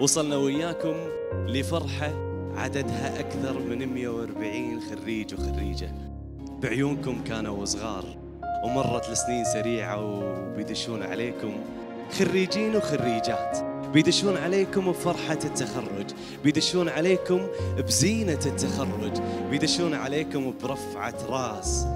وصلنا وياكم لفرحة عددها أكثر من 140 خريج وخريجة. بعيونكم كانوا صغار ومرت السنين سريعة وبيدشون عليكم خريجين وخريجات. بيدشون عليكم بفرحة التخرج. بيدشون عليكم بزينة التخرج. بيدشون عليكم برفعة راس.